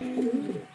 うん。